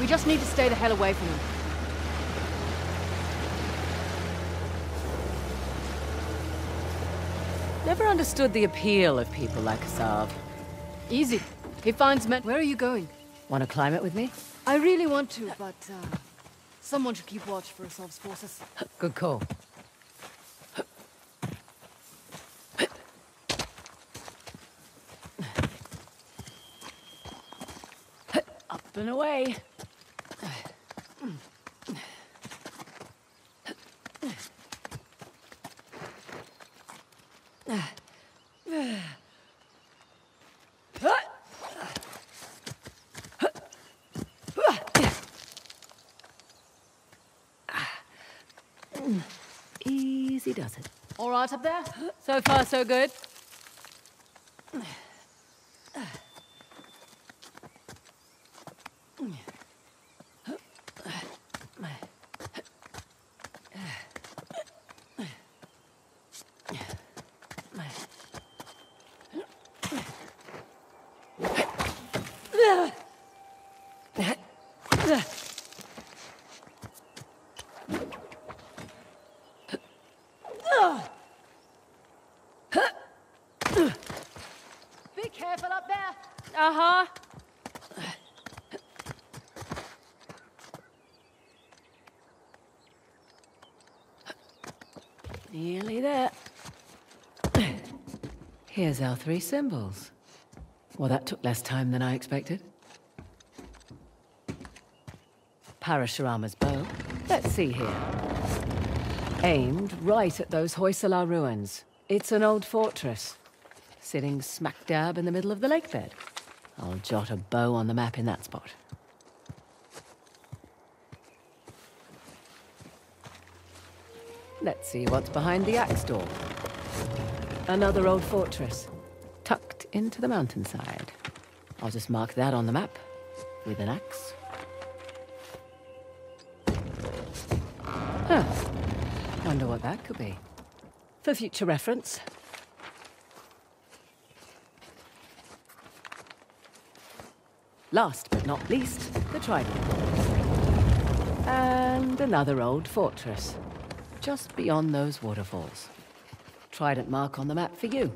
We just need to stay the hell away from them. Never understood the appeal of people like Asav. Easy. He finds men. Where are you going? Want to climb it with me? I really want to, but uh, someone should keep watch for Asav's forces. Good call. Up and away. Easy does it. Up there? So far, so good. Be careful up there. Uh-huh. Nearly there. Here's our three symbols. Well, that took less time than I expected. Parashurama's bow. Let's see here. Aimed right at those Hoysala ruins. It's an old fortress, sitting smack dab in the middle of the lake bed. I'll jot a bow on the map in that spot. Let's see what's behind the axe door. Another old fortress, tucked into the mountainside. I'll just mark that on the map with an axe. Huh. Wonder what that could be. For future reference. Last but not least, the Trident. And another old fortress, just beyond those waterfalls. Trident mark on the map for you.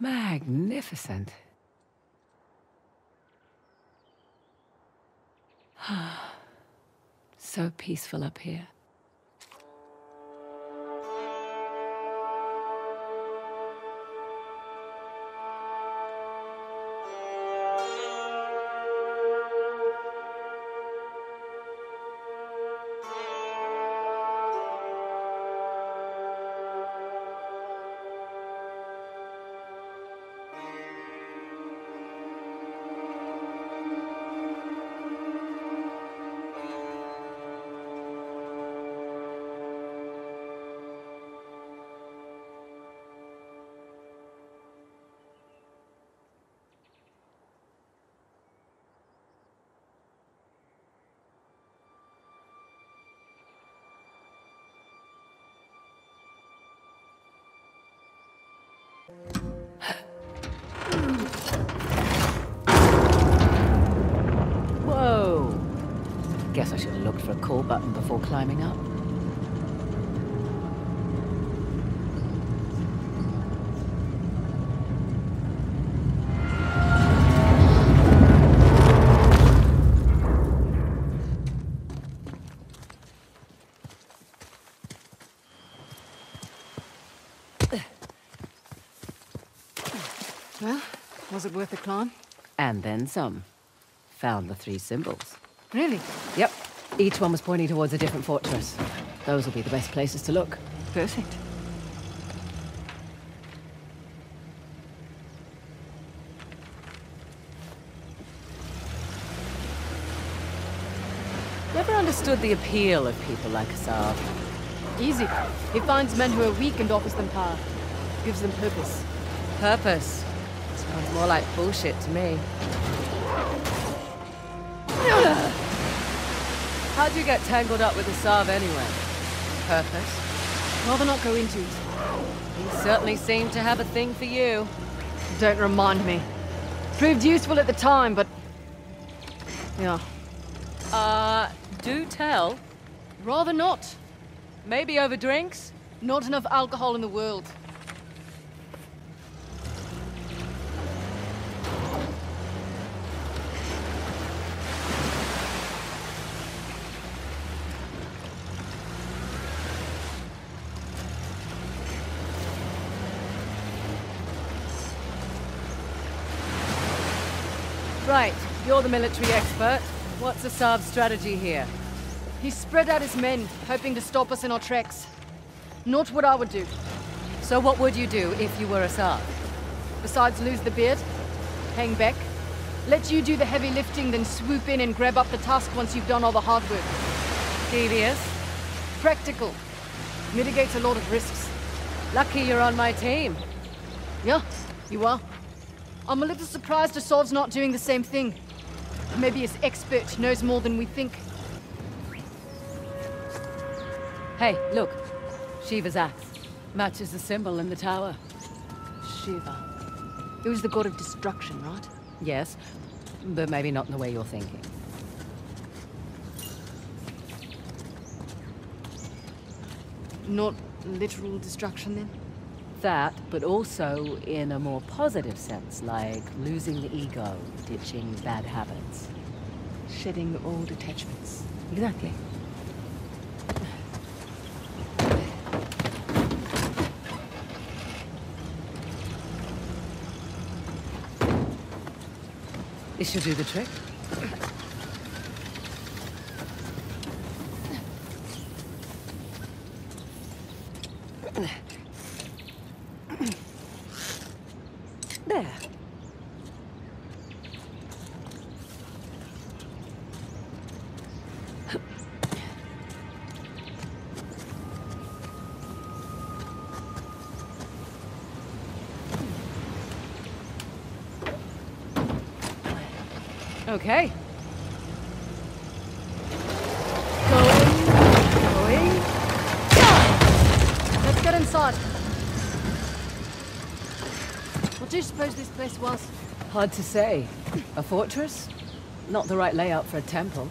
Magnificent. so up here. Was it worth the climb? And then some. found the three symbols. Really? Yep, each one was pointing towards a different fortress. Those will be the best places to look. Perfect. Never understood the appeal of people like Asav. Easy. He finds men who are weak and offers them power. Gives them purpose. Purpose. Sounds more like bullshit to me. How'd you get tangled up with Asav anyway? Purpose? Rather not go into it. He certainly seemed to have a thing for you. Don't remind me. Proved useful at the time, but... Yeah. Uh, do tell. Rather not. Maybe over drinks? Not enough alcohol in the world. Right, you're the military expert. What's Asav's strategy here? He spread out his men, hoping to stop us in our tracks. Not what I would do. So what would you do if you were Asav? Besides lose the beard, hang back, let you do the heavy lifting, then swoop in and grab up the task once you've done all the hard work. Devious? Practical. Mitigates a lot of risks. Lucky you're on my team. Yeah, you are. I'm a little surprised Asav's not doing the same thing. Maybe his expert knows more than we think. Hey, look. Shiva's axe. Matches the symbol in the tower. Shiva. He was the god of destruction, right? Yes, but maybe not in the way you're thinking. Not literal destruction, then? That, but also in a more positive sense, like losing the ego, ditching bad habits. Shedding old attachments. Exactly. This should do the trick. Okay. Going. Going. Let's get inside. What do you suppose this place was? Hard to say. A fortress? Not the right layout for a temple.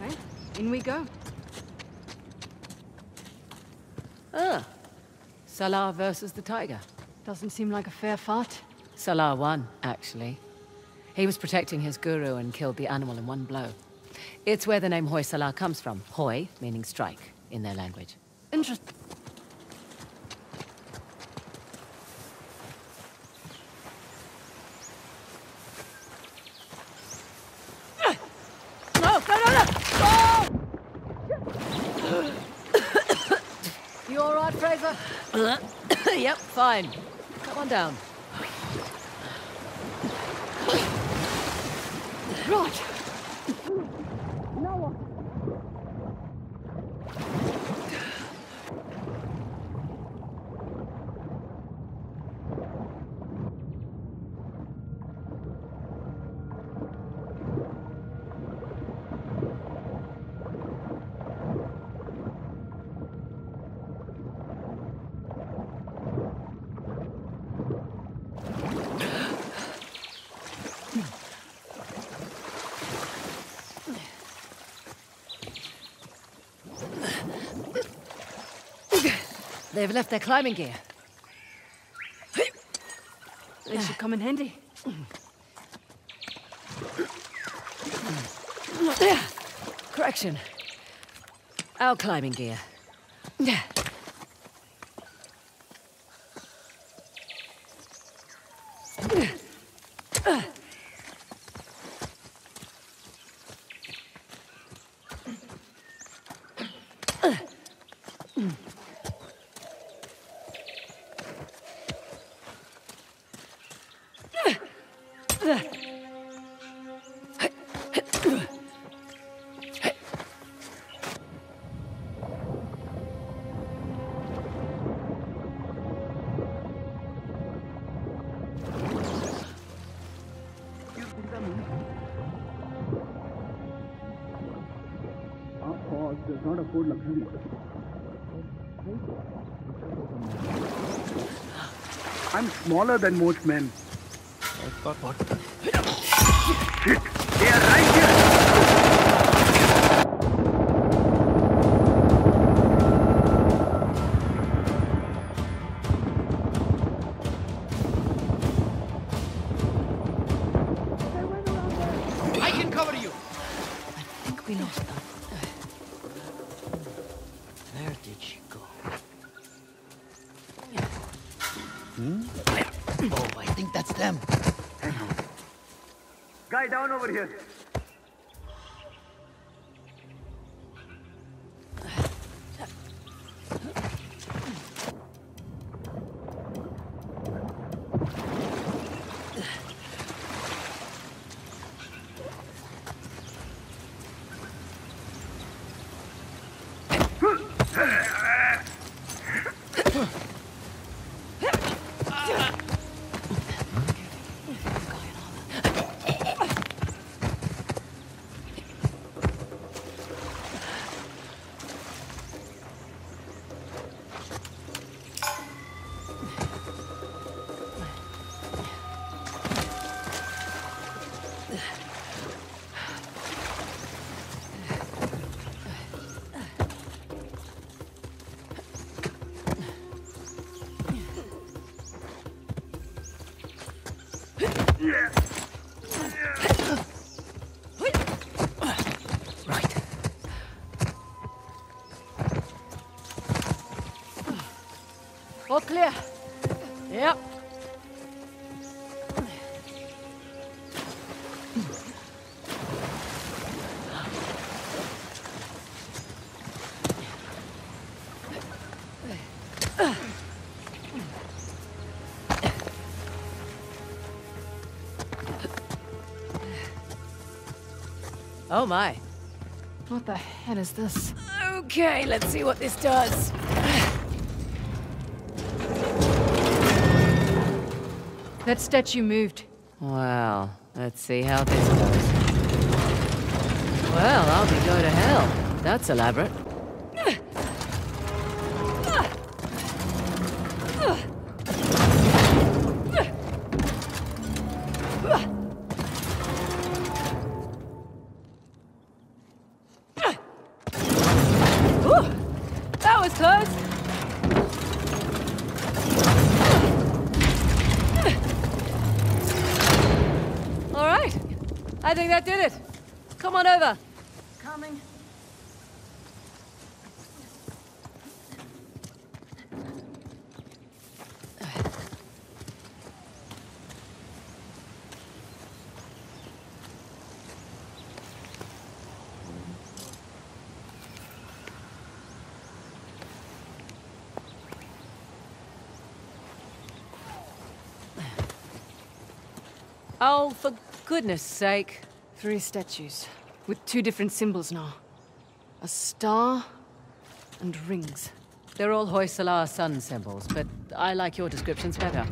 Okay, in we go. Ah. Sala versus the tiger. Doesn't seem like a fair fight. Sala won, actually. He was protecting his guru and killed the animal in one blow. It's where the name Hoy Sala comes from. Hoi, meaning strike, in their language. Interest. No, no, no, no! You all right, Frazer? yep, fine. Come on down. Right. They've left their climbing gear. They should come in handy. Correction. Our climbing gear. I'm smaller than most men. What? Shit! They are right Oh my. What the hell is this? Okay, let's see what this does. That statue moved. Well, let's see how this goes. Well, I'll be going to hell. That's elaborate. Whew, That was close. All right. I think that did it. Come on over. Coming. Oh, for goodness sake. Three statues with two different symbols now. A star and rings. They're all Hoysala sun symbols, but I like your descriptions better.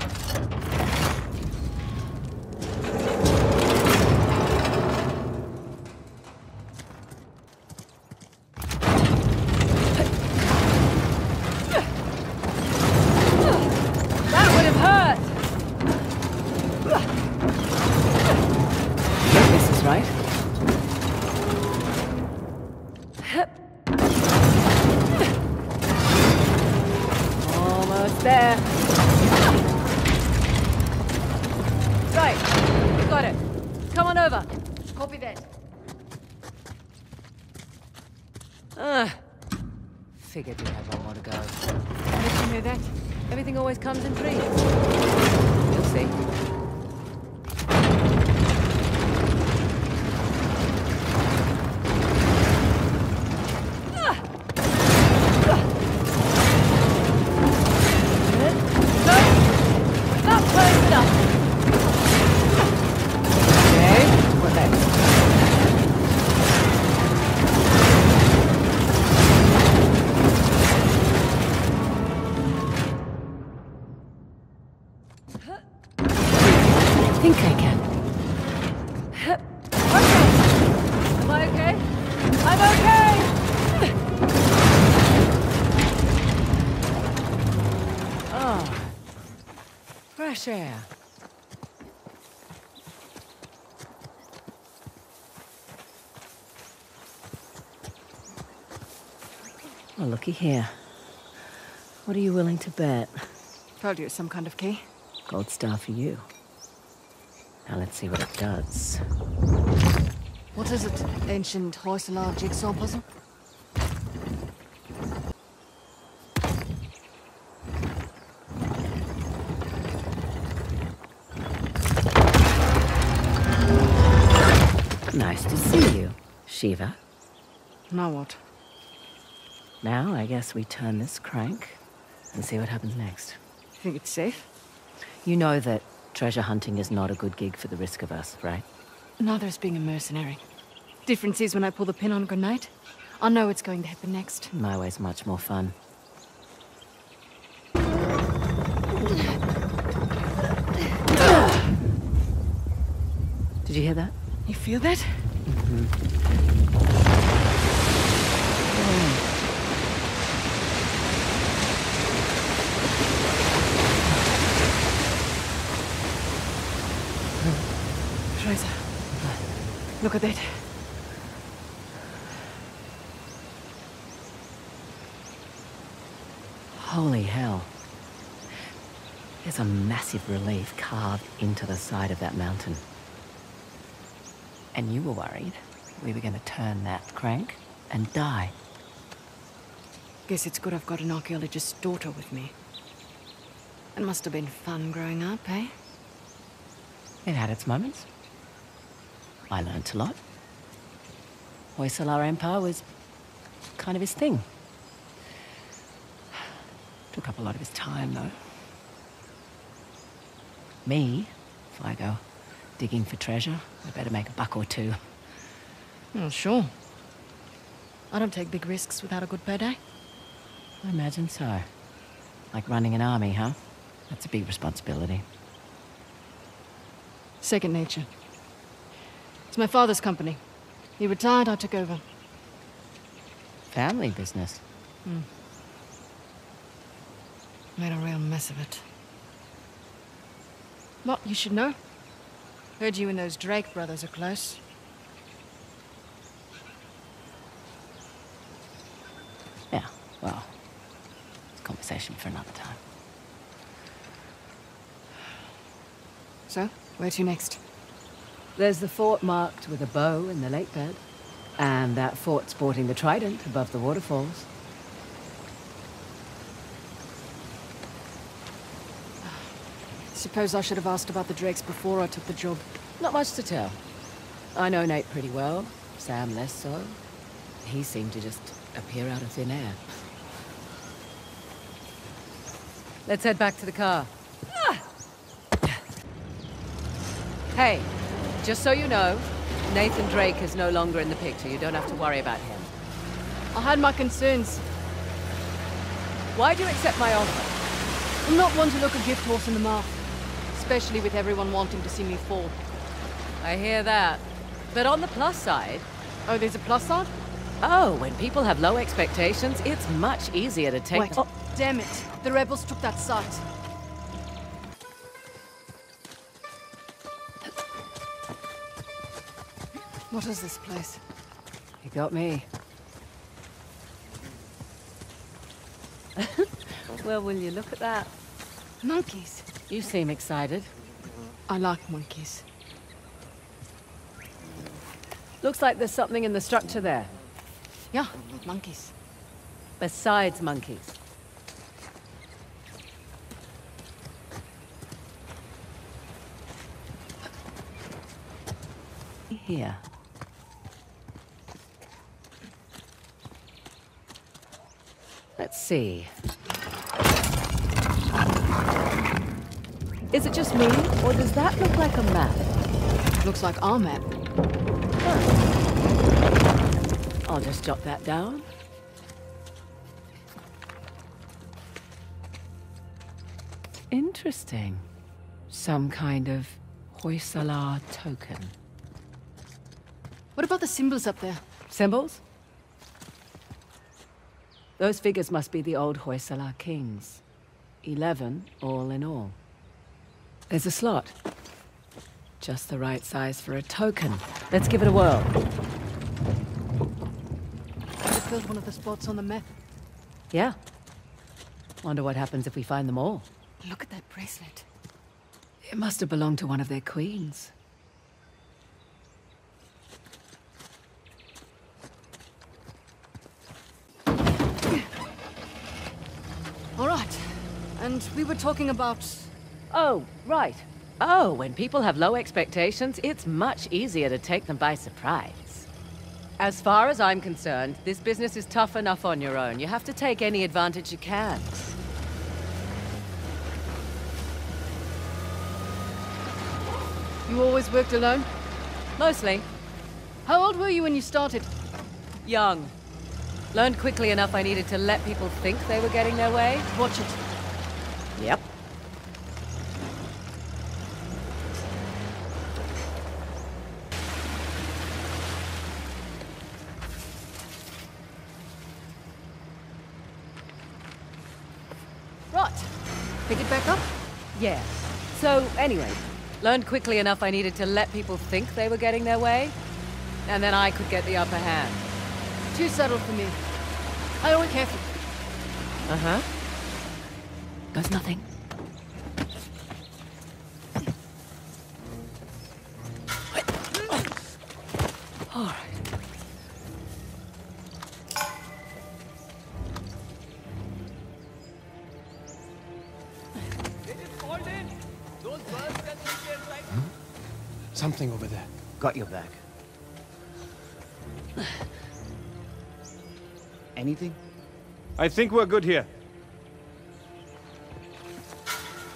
Fresh oh, air. Well, looky here. What are you willing to bet? Told you it's some kind of key. Gold star for you. Now let's see what it does. What is it? Ancient Hoysala jigsaw puzzle? Shiva. Now what? Now I guess we turn this crank and see what happens next. You think it's safe? You know that treasure hunting is not a good gig for the risk of us, right? Neither is being a mercenary. Difference is when I pull the pin on a grenade, I know what's going to happen next. My way's much more fun. Did you hear that? You feel that? Frazer, look at that. Holy hell. There's a massive relief carved into the side of that mountain. And you were worried we were going to turn that crank and die. Guess it's good I've got an archaeologist's daughter with me. It must have been fun growing up, eh? It had its moments. I learnt a lot. Hoysala Empire was kind of his thing. Took up a lot of his time, though. Me, if I go digging for treasure, I'd better make a buck or two. Oh, sure. I don't take big risks without a good payday. I imagine so. Like running an army, huh? That's a big responsibility. Second nature. It's my father's company. He retired, I took over. Family business. Hmm. Made a real mess of it. What you should know? Heard you and those Drake brothers are close. Yeah, well, it's a conversation for another time. So, where to next? There's the fort marked with a bow in the lake bed, and that fort sporting the trident above the waterfalls. Suppose I should have asked about the Drakes before I took the job. Not much to tell. I know Nate pretty well, Sam less so. He seemed to just appear out of thin air. Let's head back to the car. Ah! Hey, just so you know, Nathan Drake is no longer in the picture. You don't have to worry about him. I had my concerns. Why do you accept my offer? I'm not one to look a gift horse in the mouth. Especially with everyone wanting to see me fall. I hear that. But on the plus side, Oh, there's a plus side? oh, when people have low expectations, it's much easier to take. Wait. Oh, Damn it. The rebels took that site. What is this place? you got me. well, will you look at that? Monkeys. You seem excited. I like monkeys. Looks like there's something in the structure there. Yeah, monkeys. Besides monkeys. Here. Let's see. Is it just me, or does that look like a map? Looks like our map. I'll just jot that down. Interesting. Some kind of Hoysala token. What about the symbols up there? Symbols? Those figures must be the old Hoysala kings. Eleven, all in all. There's a slot. Just the right size for a token. Let's give it a whirl. I filled one of the spots on the map. Yeah. Wonder what happens if we find them all. Look at that bracelet. It must have belonged to one of their queens. All right. And we were talking about... Oh, right. Oh, when people have low expectations, it's much easier to take them by surprise. As far as I'm concerned, this business is tough enough on your own. You have to take any advantage you can. You always worked alone? Mostly. How old were you when you started? Young. Learned quickly enough I needed to let people think they were getting their way. Watch it. Yep. Right. Pick it back up? Yeah. So, anyway, learned quickly enough I needed to let people think they were getting their way, and then I could get the upper hand. Too subtle for me. I don't careful. Uh-huh. There's nothing. Got your back. Anything? I think we're good here.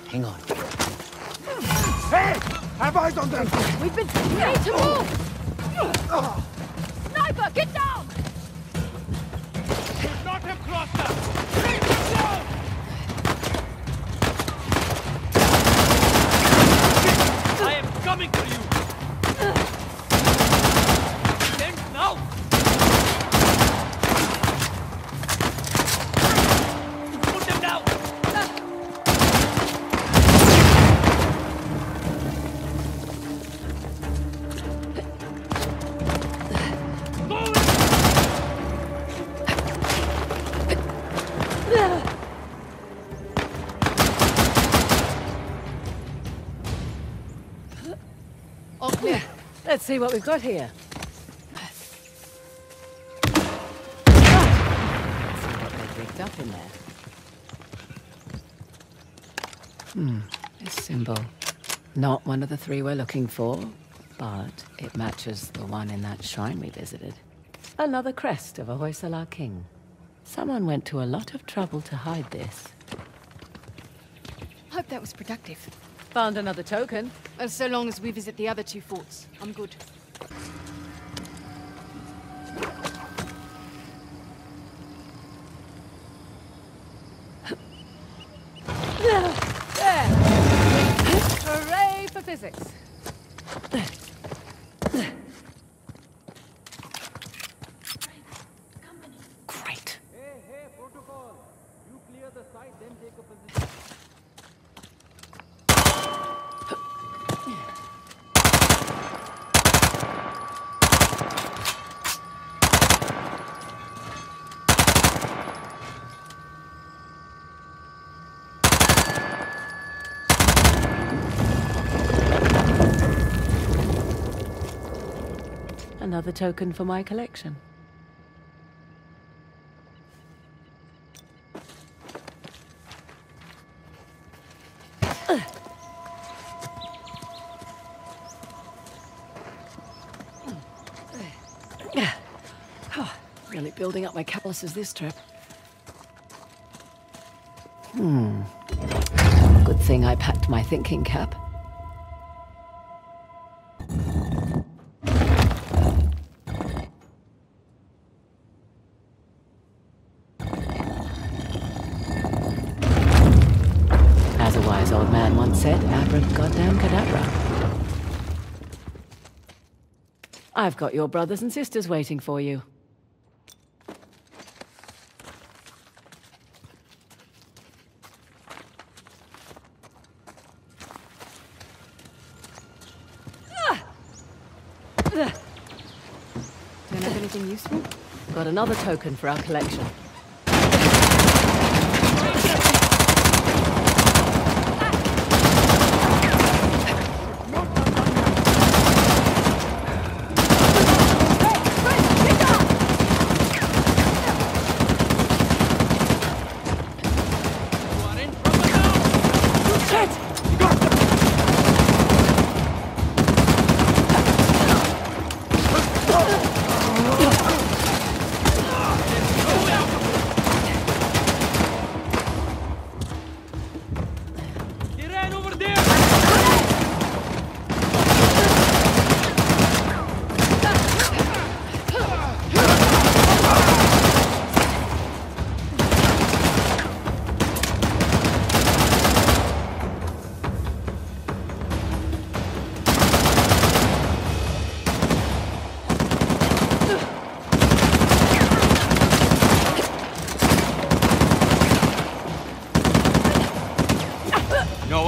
Hang on. Hey! Have eyes on them! We've been... We need to move! Oh. Let's see what we've got here. Let's see what they've rigged up in there. Hmm, this symbol. Not one of the three we're looking for, but it matches the one in that shrine we visited. Another crest of a Hoysala king. Someone went to a lot of trouble to hide this. Hope that was productive. Found another token. Uh, so long as we visit the other two forts, I'm good. There! Hooray for physics! Great. Another token for my collection. Really building up my calluses this trip. Hmm. Good thing I packed my thinking cap. I've got your brothers and sisters waiting for you. Don't have anything useful? Got another token for our collection.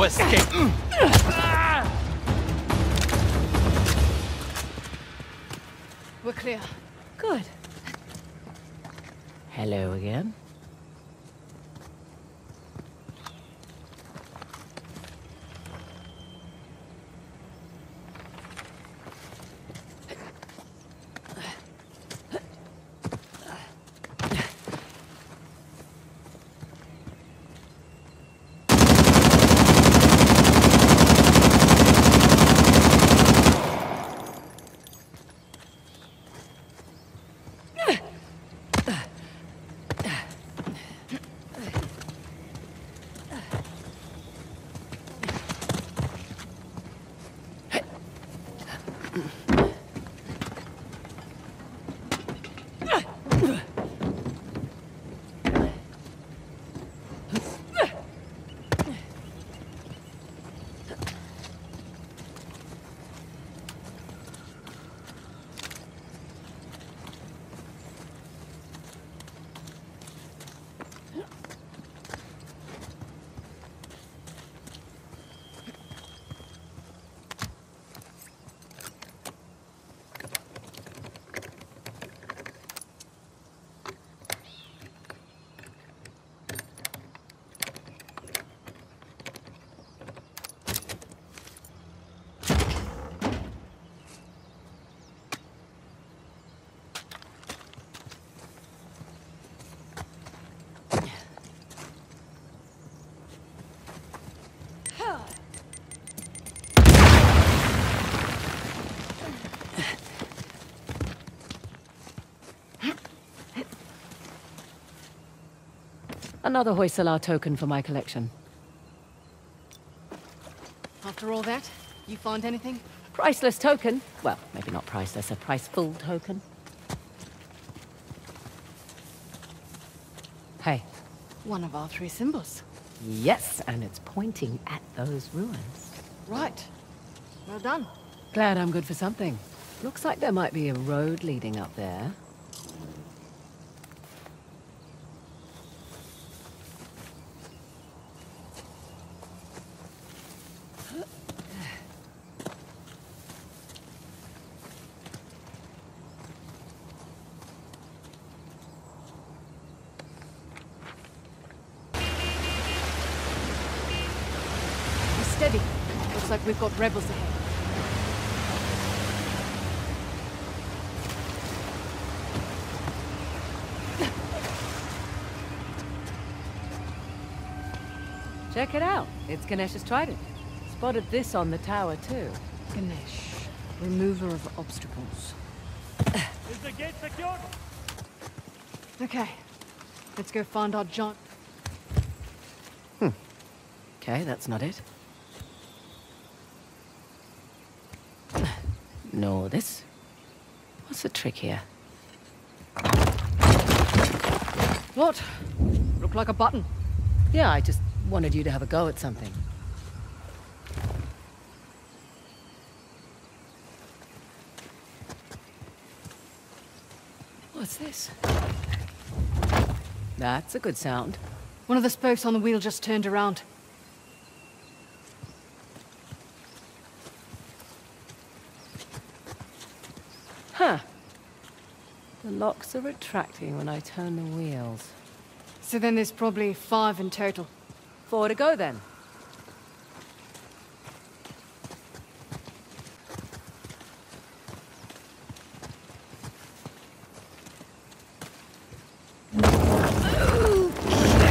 No escape! We're clear. Good. Hello again. Another Hoysala token for my collection. After all that, you find anything? Priceless token. Well, maybe not priceless, a priceful token. Hey. One of our three symbols. Yes, and it's pointing at those ruins. Right. Well done. Glad I'm good for something. Looks like there might be a road leading up there. Be steady. Looks like we've got rebels ahead. Check it out. It's Ganesh's trident. Spotted this on the tower, too. Ganesh, remover of obstacles. Is the gate secured? Okay. Let's go find our giant. Hmm. Okay, that's not it. all this. What's the trick here? What? Looked like a button. Yeah, I just wanted you to have a go at something. What's this? That's a good sound. One of the spokes on the wheel just turned around. Locks are retracting when I turn the wheels. So then there's probably five in total. Four to go then.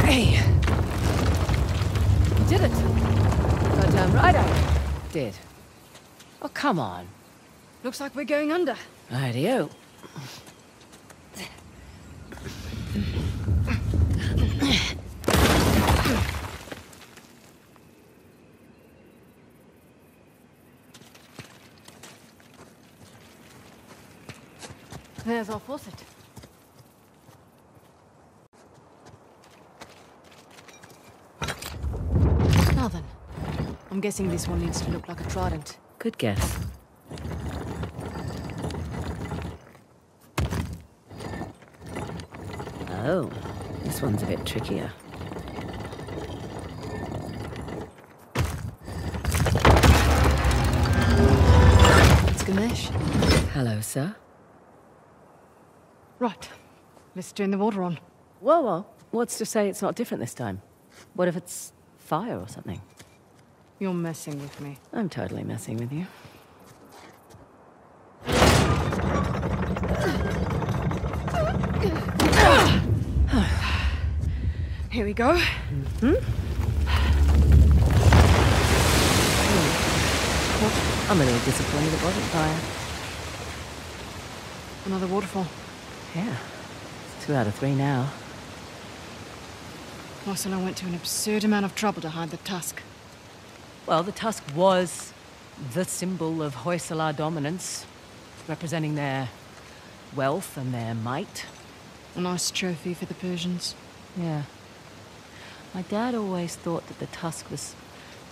Okay. You did it. Goddamn right I did. Oh, come on. Looks like we're going under. Rightio. Our faucet. Now then. I'm guessing this one needs to look like a trident. Good guess. Oh, this one's a bit trickier. It's Ganesh. Hello, sir. Right. Let's turn the water on. Whoa, whoa. What's to say it's not different this time? What if it's fire or something? You're messing with me. I'm totally messing with you. Here we go. Hmm? I'm a little disappointed it wasn't fire. Another waterfall. Yeah. It's two out of three now. Hoysala went to an absurd amount of trouble to hide the tusk. Well, the tusk was the symbol of Hoysala dominance, representing their wealth and their might. A nice trophy for the Persians. Yeah. My dad always thought that the tusk was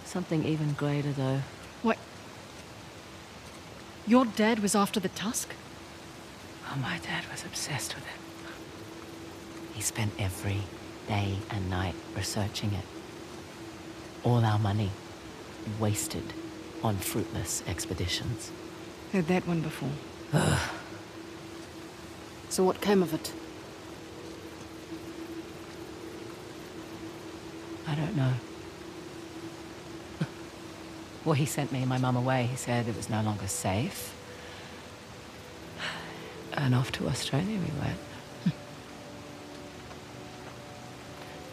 something even greater, though. What? Your dad was after the tusk? Oh, my dad was obsessed with it. He spent every day and night researching it. All our money wasted on fruitless expeditions. Heard that one before. so what came of it? I don't know. well, he sent me and my mum away. He said it was no longer safe. And off to Australia we went.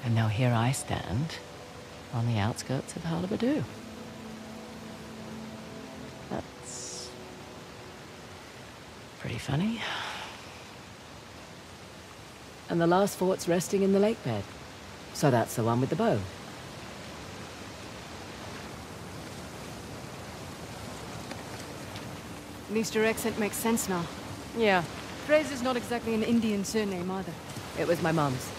and now here I stand on the outskirts of Halebidu. That's pretty funny. And the last fort's resting in the lake bed. So that's the one with the bow. Your accent makes sense now. Yeah, Frazer's not exactly an Indian surname either. it was my mum's.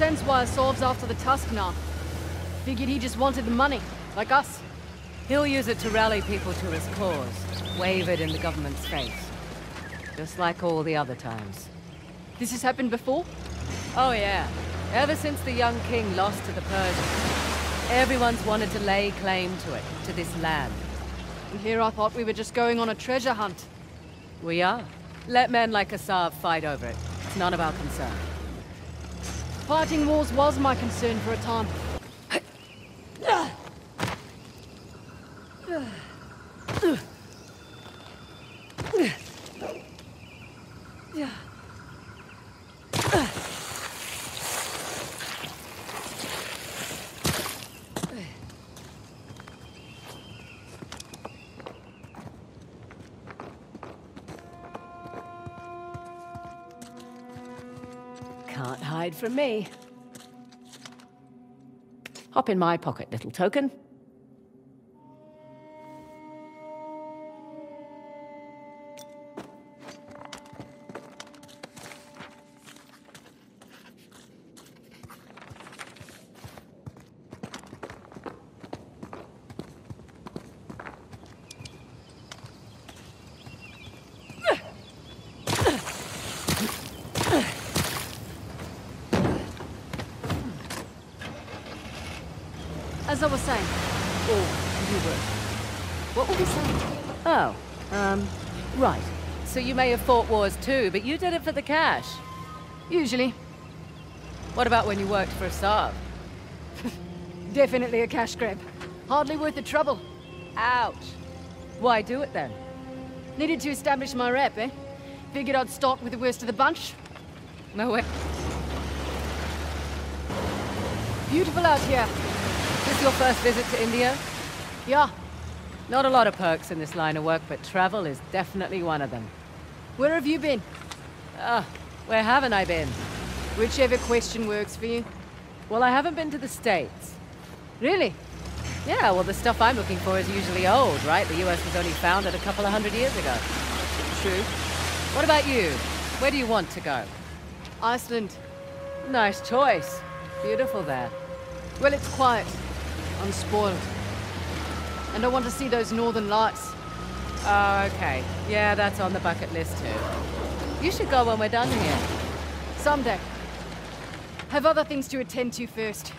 Sense why Asav's after the tusk now. Figured he just wanted the money, like us. He'll use it to rally people to his cause, wave it in the government's face. Just like all the other times. This has happened before? Oh yeah, ever since the young king lost to the Persians, everyone's wanted to lay claim to it, to this land. And here I thought we were just going on a treasure hunt. We are. Let men like Asav fight over it. It's none of our concern. Fighting wars was my concern for a time. From me. Hop in my pocket, little token. As I was saying, or you were. What were we saying? Oh, um, right. So you may have fought wars too, but you did it for the cash. Usually. What about when you worked for Asav? Definitely a cash grab. Hardly worth the trouble. Ouch. Why do it then? Needed to establish my rep, eh? Figured I'd start with the worst of the bunch. No way. Beautiful out here. This your first visit to India? Yeah. Not a lot of perks in this line of work, but travel is definitely one of them. Where have you been? Ah, where haven't I been? Whichever question works for you. Well, I haven't been to the States. Really? Yeah, well, the stuff I'm looking for is usually old, right? The US was only founded a couple of hundred years ago. True. What about you? Where do you want to go? Iceland. Nice choice. Beautiful there. Well, it's quiet. Unspoiled. And I want to see those northern lights. Oh, okay. Yeah, that's on the bucket list too. You should go when we're done here. Someday. Have other things to attend to first.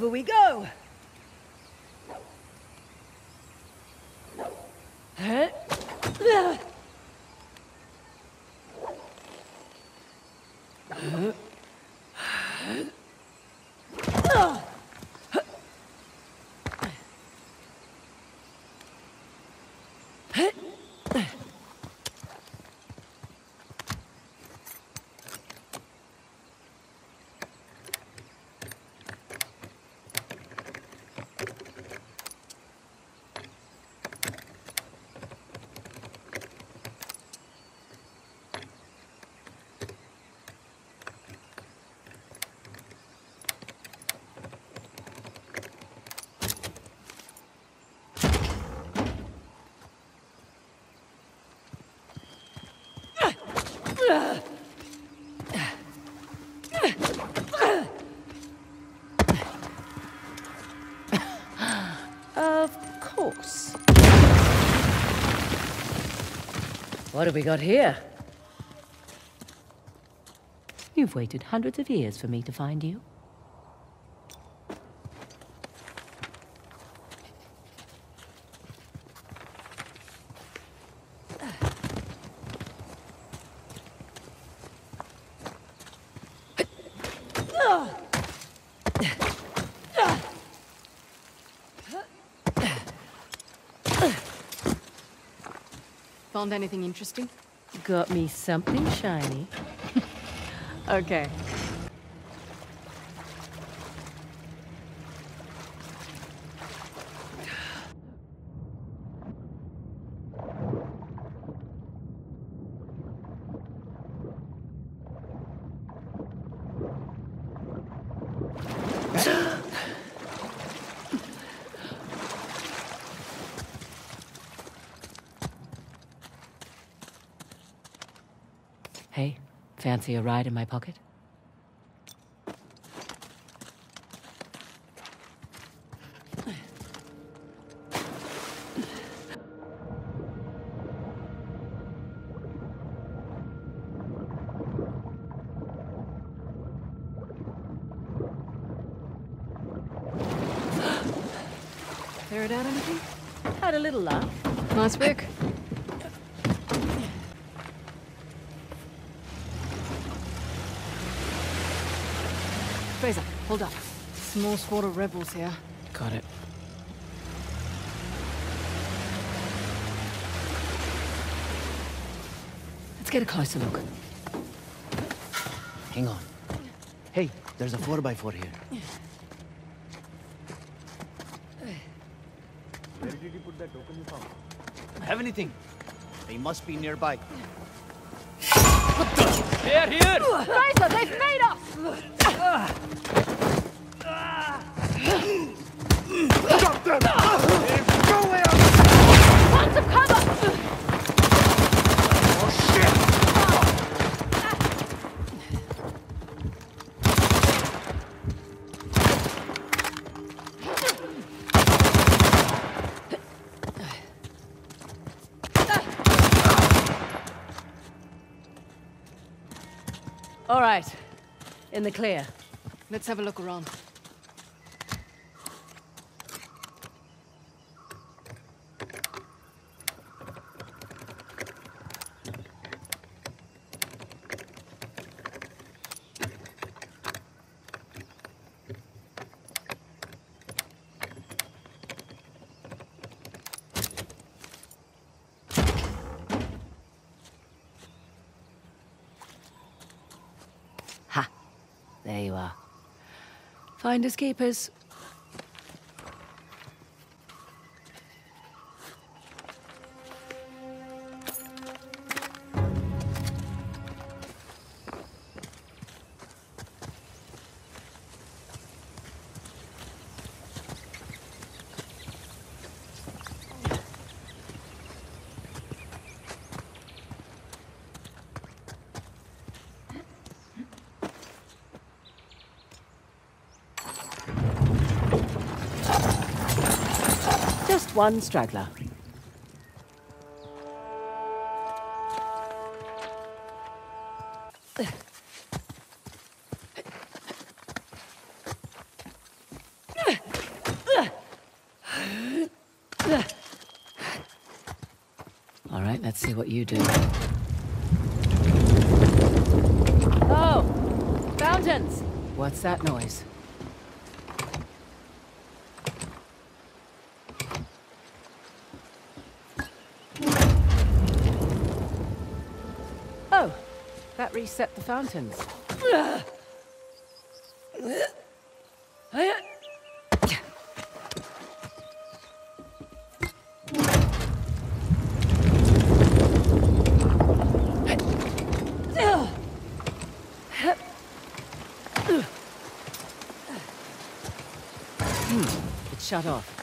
Over we go. Of course. What have we got here? You've waited hundreds of years for me to find you. Found anything interesting? Got me something shiny. Okay. Hey, fancy a ride in my pocket? Ferret out anything? Had a little laugh. Nice work. Frazer, hold up. Small squad of rebels here. Got it. Let's get a closer look. Hang on. Hey, there's a 4x4 here. Where did you put that token you found? Have anything? They must be nearby. They are here! Frazer, they've made us! Stop them! Go away! Tons of cover! Oh shit! All right. In the clear. Let's have a look around. Rein one straggler. All right, let's see what you do. Oh, fountains! What's that noise? Oh, that reset the fountains. Hmm, shut off.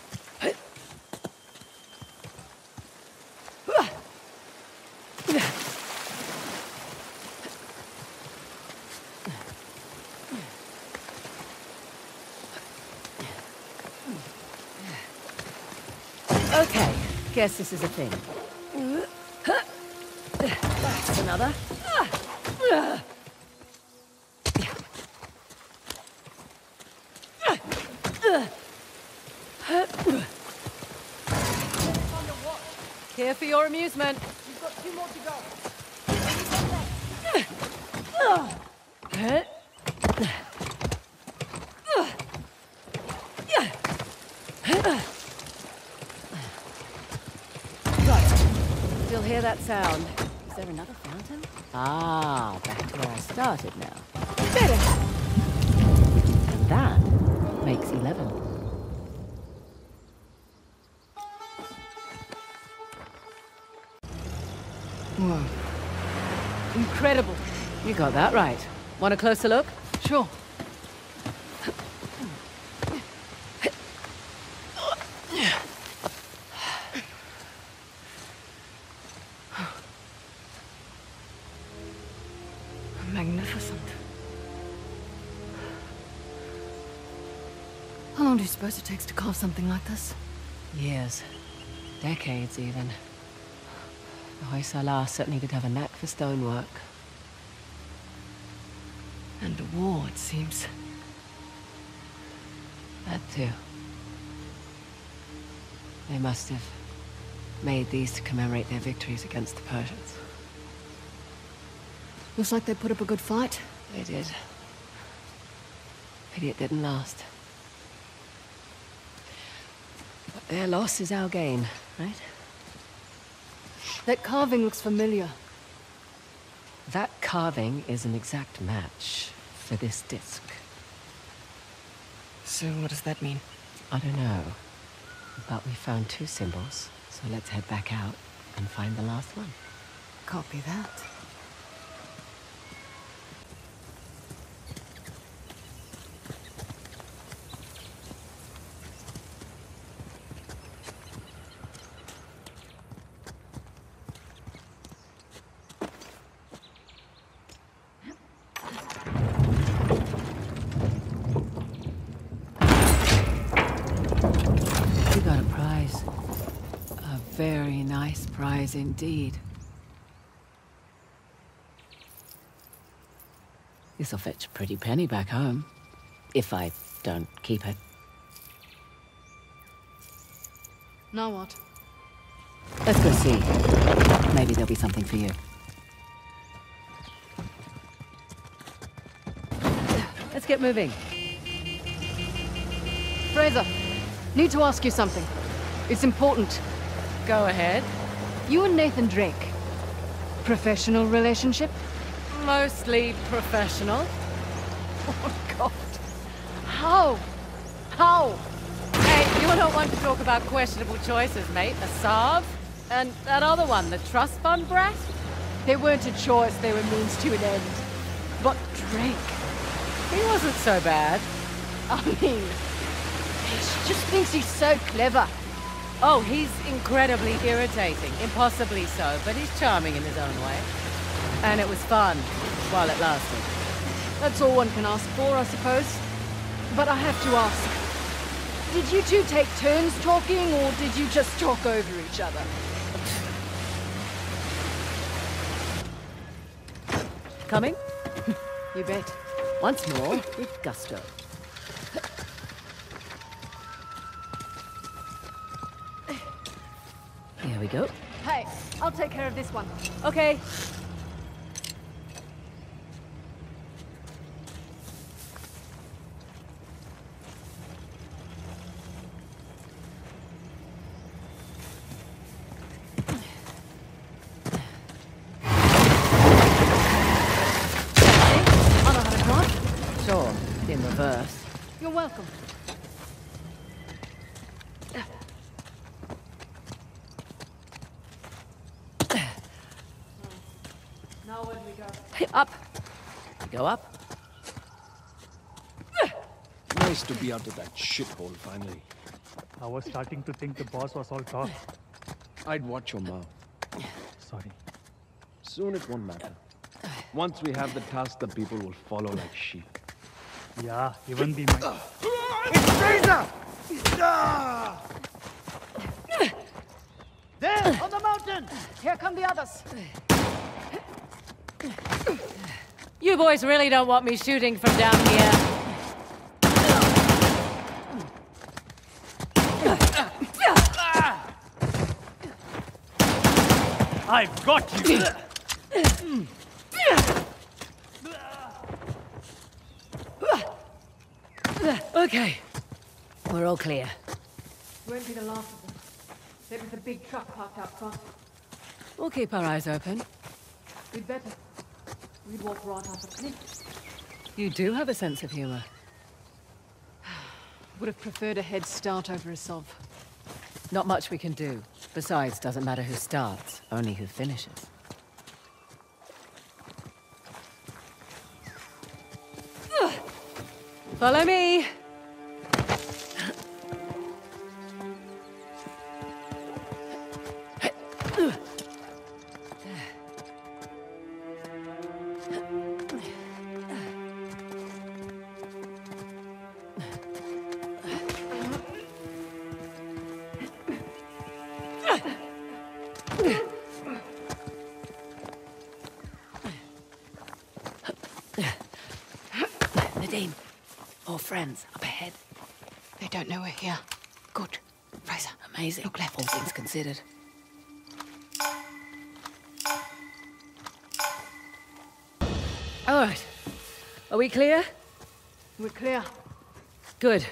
Okay, guess this is a thing. That's another. Here for your amusement. You've got two more to go. Still hear that sound. Is there another fountain? Ah, back to where I started now. And that makes 11. Whoa. Incredible. You got that right. Want a closer look? Sure. Suppose it takes to carve something like this? Years. Decades, even. Hoysala certainly did have a knack for stonework. And a war, it seems. That too. They must have made these to commemorate their victories against the Persians. Looks like they put up a good fight. They did. Pity it didn't last. But their loss is our gain, right? That carving looks familiar. That carving is an exact match for this disc. So what does that mean? I don't know. But we found two symbols, so let's head back out and find the last one. Copy that. You got a prize. A very nice prize indeed. This'll fetch a pretty penny back home. If I don't keep it. Now what? Let's go see. Maybe there'll be something for you. Let's get moving. Frazer, need to ask you something. It's important. Go ahead. You and Nathan Drake. Professional relationship? Mostly professional. Oh, God. How? How? Hey, you don't want to talk about questionable choices, mate. The Asav? And that other one, the trust fund brat? They weren't a choice, they were means to an end. But Drake, He wasn't so bad. I mean, he just thinks he's so clever. Oh, he's incredibly irritating. Impossibly so, but he's charming in his own way. And it was fun, while it lasted. That's all one can ask for, I suppose. But I have to ask. Did you two take turns talking, or did you just talk over each other? Coming? You bet. Once more, with gusto. We go. Hey, I'll take care of this one. Okay. I know how to drive. Sure, in reverse. You're welcome. Now where do we go? Up. We go up. Nice to be out of that shithole finally. I was starting to think the boss was all talk. I'd watch your mouth. Sorry. Soon it won't matter. Once we have the tusk, the people will follow like sheep. Yeah, even the my... It's There, on the mountain! Here come the others. You boys really don't want me shooting from down here. I've got you! Okay. We're all clear. Won't be the last of them. There was a big truck parked out front. We'll keep our eyes open. We'd better. We'd walk right off a cliff. You do have a sense of humor. Would have preferred a head start over a Asav. Not much we can do. Besides, doesn't matter who starts, only who finishes. Follow me! Friends up ahead. They don't know we're here. Good. Frazer, Amazing. Look left. All things considered. All right. Are we clear? we're clear. Good.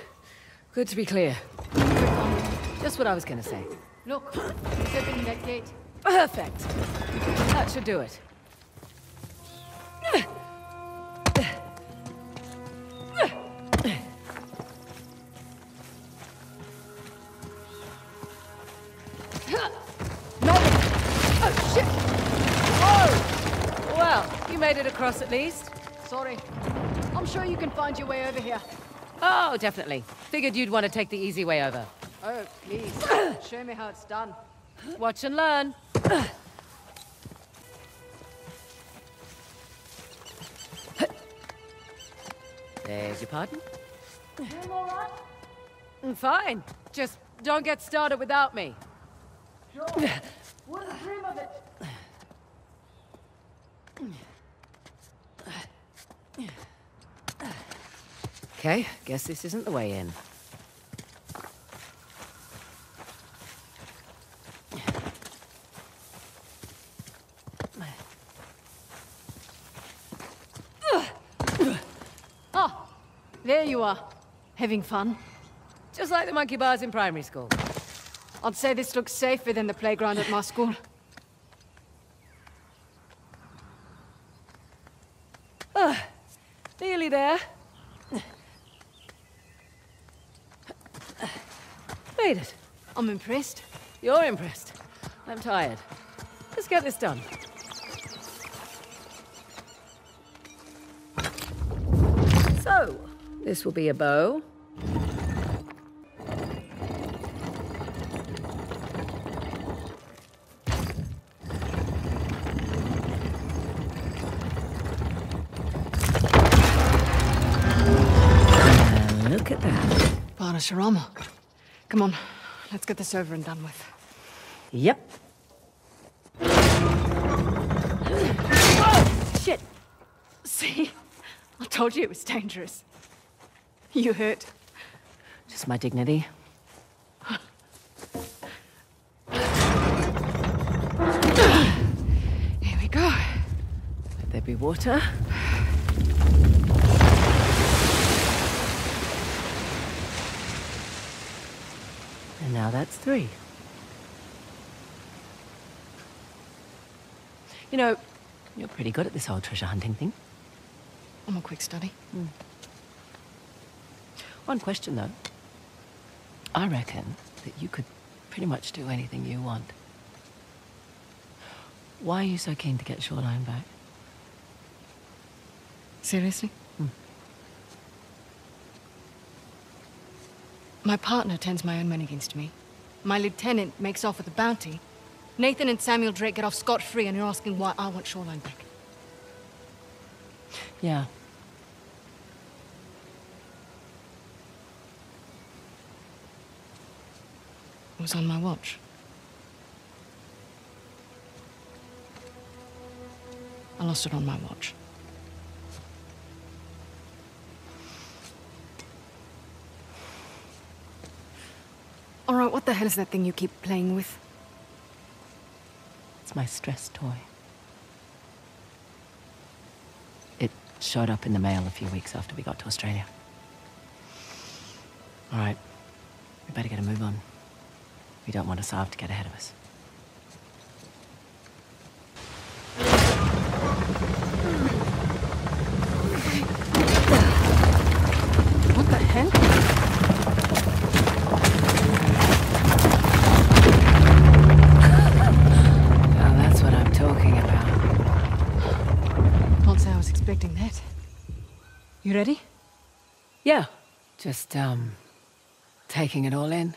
Good to be clear. Just what I was gonna say. Look, he's opening that gate. Perfect. That should do it. Across at least. Sorry. I'm sure you can find your way over here. Oh, definitely. Figured you'd want to take the easy way over. Oh, please. Show me how it's done. Watch and learn. There's your pardon. Mm, Fine. Just don't get started without me. Wouldn't dream of it. Okay, guess this isn't the way in. Ah, there you are. Having fun? Just like the monkey bars in primary school. I'd say this looks safer than the playground at my school. Ugh, Nearly there. Made it. I'm impressed. You're impressed. I'm tired. Let's get this done. So, this will be a bow. Look at that. Parashurama. Come on, let's get this over and done with. Yep. Shit! See? I told you it was dangerous. You hurt. Just my dignity. Here we go. Let there be water. And now that's three. You know, you're pretty good at this whole treasure hunting thing. I'm a quick study. Hmm. One question, though. I reckon that you could pretty much do anything you want. Why are you so keen to get Shoreline back? Seriously? My partner turns my own men against me. My lieutenant makes off with a bounty. Nathan and Samuel Drake get off scot-free, and you're asking why I want Shoreline back. Yeah. It was on my watch. I lost it on my watch. All right, what the hell is that thing you keep playing with? It's my stress toy. It showed up in the mail a few weeks after we got to Australia. All right. We better get a move on. We don't want Asav to get ahead of us. What the hell? Ready? Yeah. Just, um, taking it all in.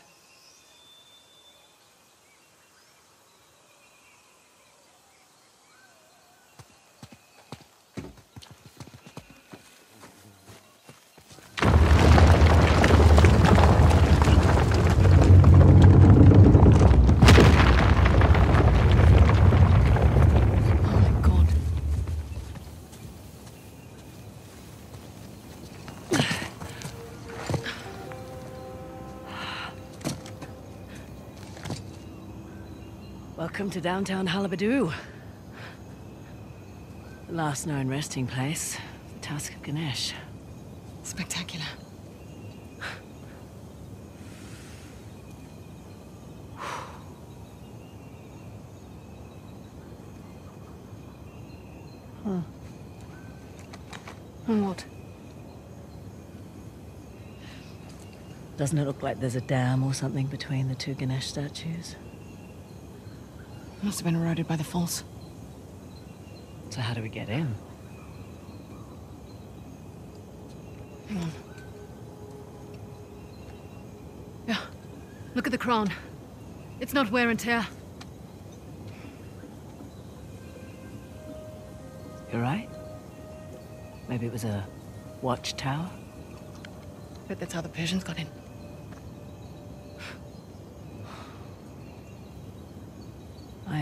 Welcome to downtown Halebidu. The last known resting place, the Tusk of Ganesh. Spectacular. huh. And what? Doesn't it look like there's a dam or something between the two Ganesh statues? Must have been eroded by the falls. So how do we get in? Hang on. Yeah. Look at the crown. It's not wear and tear. You're right. Maybe it was a watchtower? Bet that's how the Persians got in.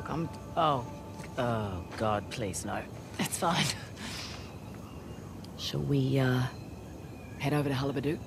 Look, I'm... Oh, oh God, please no. It's fine. Shall we uh, head over to Halebidu?